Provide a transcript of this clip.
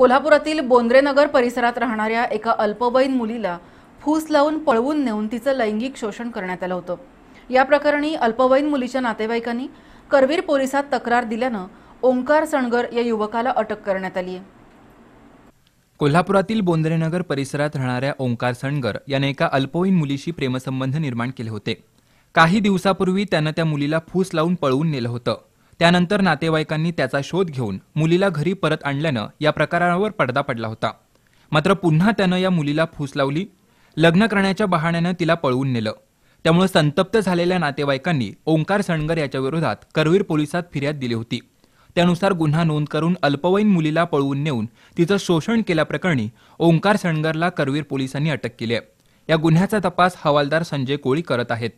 कोल्हापुरातील बोंद्रेनगर परिसरात राहणाऱ्या एका अल्पवयीन मुलीला फूस लावून पळवून नेऊन तिचं लैंगिक शोषण करण्यात आलं होतं. या प्रकरणी अल्पवयीन मुलीच्या नातेवाईकांनी करवीर पोलिसात तक्रार दिल्यानं ओंकार सणगर या युवकाला अटक करण्यात आली आहे. कोल्हापुरातील बोंद्रेनगर परिसरात राहणाऱ्या ओंकार सणगर याने एका अल्पवयीन मुलीशी प्रेमसंबंध निर्माण केले होते. काही दिवसापूर्वी त्यानं त्या मुलीला फूस लावून पळवून नेलं होतं. त्यानंतर नातेवाईकांनी त्याचा शोध घेऊन मुलीला घरी परत आणल्यानं या प्रकारावर पडदा पडला होता. मात्र पुन्हा त्यानं या मुलीला फूस लावली. लग्न करण्याच्या बहाण्यानं तिला पळवून नेलं. त्यामुळे संतप्त झालेल्या नातेवाईकांनी ओंकार सणगर याच्या विरोधात करवीर पोलिसात फिर्याद दिली होती. त्यानुसार गुन्हा नोंद करून अल्पवयीन मुलीला पळवून नेऊन तिचं शोषण केल्याप्रकरणी ओंकार सणगरला करवीर पोलिसांनी अटक केली आहे. या गुन्ह्याचा तपास हवालदार संजय कोळी करत आहेत.